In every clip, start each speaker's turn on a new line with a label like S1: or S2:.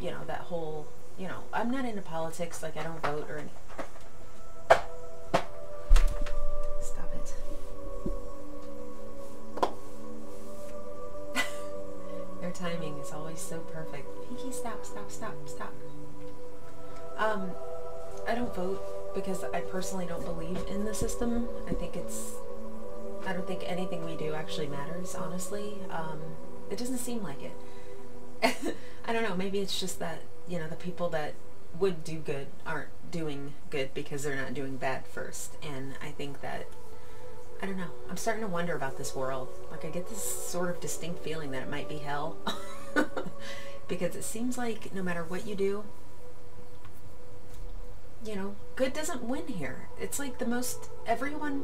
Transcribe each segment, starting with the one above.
S1: you know, that whole, you know, I'm not into politics, like I don't vote or any. Stop it. Their timing is always so perfect. Pinky, stop, stop, stop, stop. Um, I don't vote because I personally don't believe in the system. I think it's, I don't think anything we do actually matters, honestly. Um, it doesn't seem like it. I don't know, maybe it's just that, you know, the people that would do good aren't doing good because they're not doing bad first. And I think that, I don't know, I'm starting to wonder about this world. Like I get this sort of distinct feeling that it might be hell. because it seems like no matter what you do, you know, good doesn't win here. It's like the most, everyone,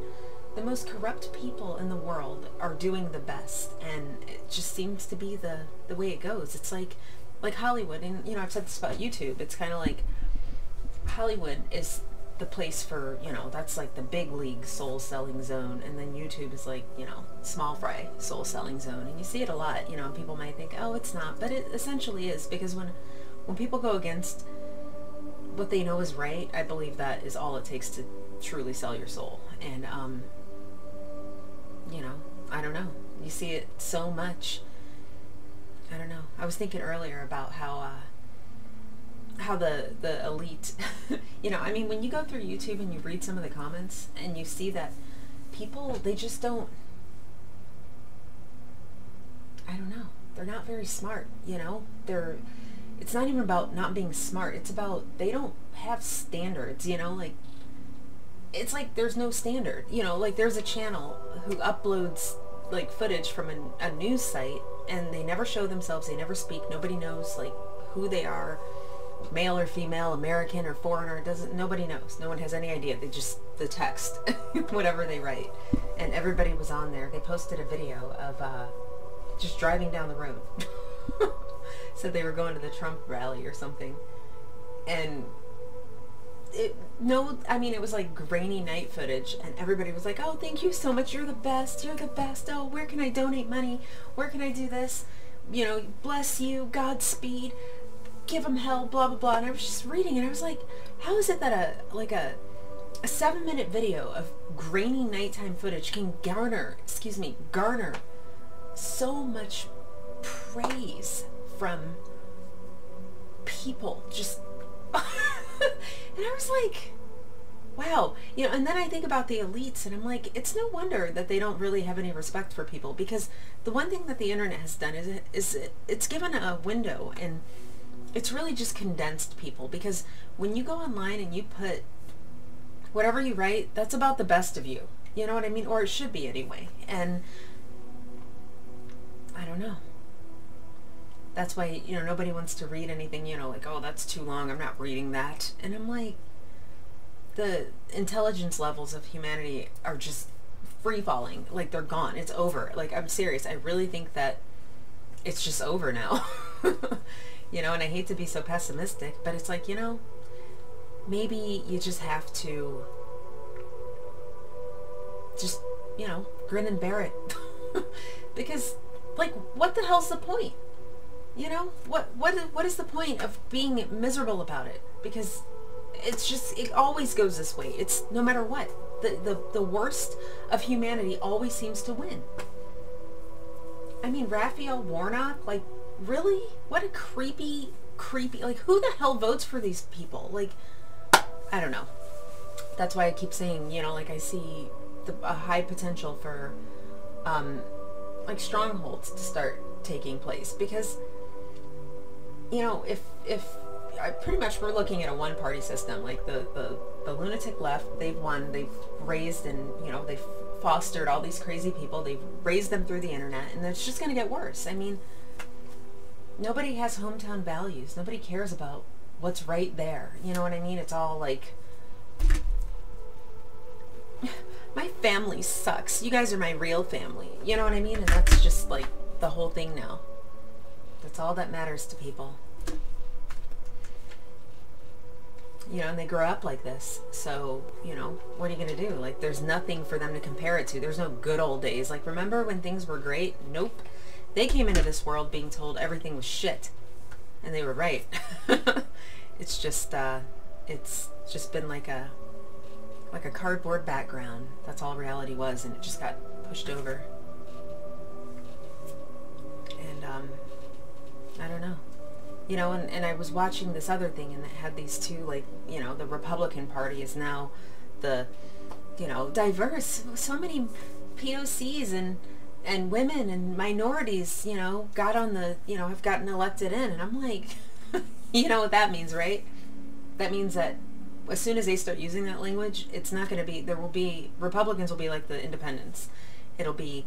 S1: the most corrupt people in the world are doing the best. And just seems to be the, the way it goes. It's like, like Hollywood, and you know, I've said this about YouTube, it's kind of like Hollywood is the place for, you know, that's like the big league soul selling zone. And then YouTube is like, you know, small fry soul selling zone. And you see it a lot, you know, people might think, oh, it's not, but it essentially is because when, when people go against what they know is right, I believe that is all it takes to truly sell your soul. And, um, you know, I don't know. You see it so much. I don't know. I was thinking earlier about how, uh, how the, the elite, you know, I mean, when you go through YouTube and you read some of the comments and you see that people, they just don't, I don't know. They're not very smart, you know? They're, it's not even about not being smart. It's about they don't have standards, you know, like it's like there's no standard. You know, like there's a channel who uploads like footage from a, a news site and they never show themselves, they never speak, nobody knows like who they are, male or female, American or foreigner, doesn't nobody knows. No one has any idea. They just the text, whatever they write. And everybody was on there. They posted a video of uh, just driving down the road. said they were going to the Trump rally or something. And it, no, I mean, it was like grainy night footage and everybody was like, oh, thank you so much. You're the best. You're the best. Oh, where can I donate money? Where can I do this? You know, bless you. Godspeed. Give them hell, blah, blah, blah. And I was just reading and I was like, how is it that a, like a, a seven minute video of grainy nighttime footage can garner, excuse me, garner so much praise from people just and I was like wow. You know and then I think about the elites and I'm like it's no wonder that they don't really have any respect for people because the one thing that the internet has done is, is it, it's given a window and it's really just condensed people because when you go online and you put whatever you write that's about the best of you. You know what I mean? Or it should be anyway. And I don't know that's why, you know, nobody wants to read anything, you know, like, oh, that's too long, I'm not reading that. And I'm like, the intelligence levels of humanity are just free falling. Like, they're gone. It's over. Like, I'm serious. I really think that it's just over now. you know, and I hate to be so pessimistic, but it's like, you know, maybe you just have to just, you know, grin and bear it. because, like, what the hell's the point? You know, what what what is the point of being miserable about it? Because it's just it always goes this way. It's no matter what. The the the worst of humanity always seems to win. I mean, Raphael Warnock, like really? What a creepy creepy like who the hell votes for these people? Like I don't know. That's why I keep saying, you know, like I see the, a high potential for um like strongholds to start taking place because you know, if if I pretty much we're looking at a one party system, like the, the, the lunatic left, they've won, they've raised and, you know, they've fostered all these crazy people, they've raised them through the internet, and it's just going to get worse. I mean, nobody has hometown values. Nobody cares about what's right there. You know what I mean? It's all like, my family sucks. You guys are my real family. You know what I mean? And that's just like the whole thing now. That's all that matters to people. You know, and they grow up like this. So, you know, what are you going to do? Like, there's nothing for them to compare it to. There's no good old days. Like, remember when things were great? Nope. They came into this world being told everything was shit. And they were right. it's just, uh, it's just been like a, like a cardboard background. That's all reality was. And it just got pushed over. And, um, I don't know. You know, and, and I was watching this other thing and it had these two, like, you know, the Republican Party is now the, you know, diverse. So many POCs and, and women and minorities, you know, got on the, you know, have gotten elected in. And I'm like, you know what that means, right? That means that as soon as they start using that language, it's not going to be, there will be, Republicans will be like the independents. It'll be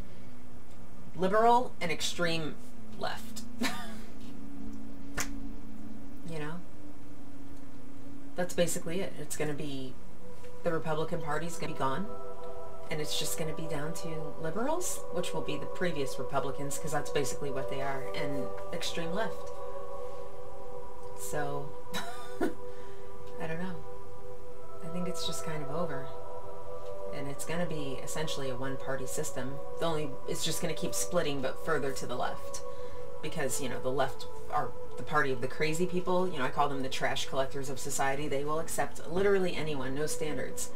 S1: liberal and extreme left. you know? That's basically it. It's going to be, the Republican Party's going to be gone. And it's just going to be down to liberals, which will be the previous Republicans, because that's basically what they are, and extreme left. So, I don't know. I think it's just kind of over. And it's going to be essentially a one-party system. The only, it's just going to keep splitting, but further to the left. Because, you know, the left are the party of the crazy people. You know, I call them the trash collectors of society. They will accept literally anyone, no standards.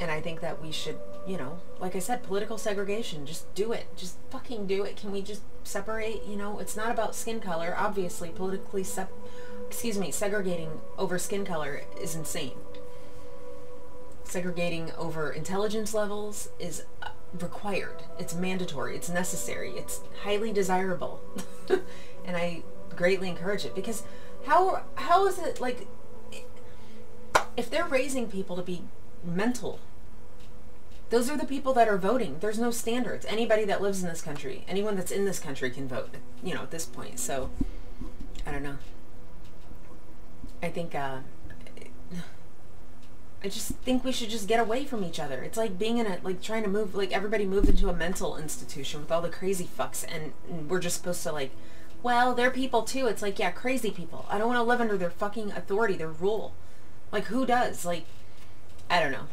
S1: And I think that we should, you know, like I said, political segregation, just do it. Just fucking do it. Can we just separate, you know? It's not about skin color. Obviously, politically, sep- excuse me, segregating over skin color is insane. Segregating over intelligence levels is required. It's mandatory. It's necessary. It's highly desirable. and I greatly encourage it because how how is it like if they're raising people to be mental those are the people that are voting there's no standards anybody that lives in this country anyone that's in this country can vote you know at this point so i don't know i think uh I just think we should just get away from each other. It's like being in a, like trying to move, like everybody moved into a mental institution with all the crazy fucks and, and we're just supposed to like well, they're people too. It's like, yeah, crazy people. I don't want to live under their fucking authority, their rule. Like, who does? Like, I don't know.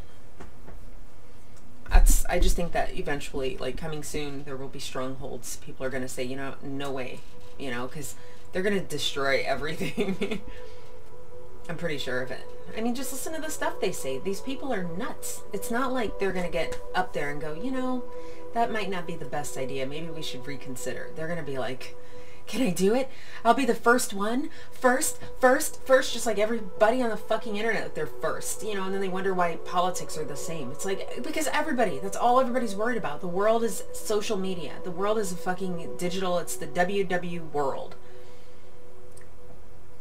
S1: That's, I just think that eventually, like, coming soon, there will be strongholds. People are going to say, you know, no way, you know, because they're going to destroy everything. I'm pretty sure of it. I mean, just listen to the stuff they say. These people are nuts. It's not like they're going to get up there and go, you know, that might not be the best idea. Maybe we should reconsider. They're going to be like, can I do it? I'll be the first one. First, first, first, just like everybody on the fucking internet, they're first, you know, and then they wonder why politics are the same. It's like, because everybody, that's all everybody's worried about. The world is social media. The world is a fucking digital, it's the WW world.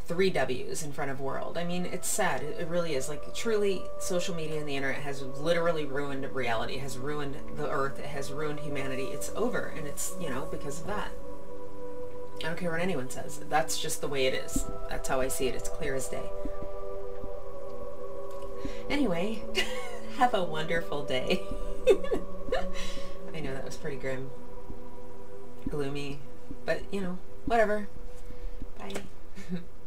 S1: Three W's in front of world. I mean, it's sad. It, really is. Like, truly, social media and the internet has literally ruined reality. It has ruined the earth. It has ruined humanity. It's over. And it's, you know, because of that. I don't care what anyone says. That's just the way it is. That's how I see it. It's clear as day. Anyway, have a wonderful day. I know that was pretty grim. Gloomy. But, you know, whatever. Bye.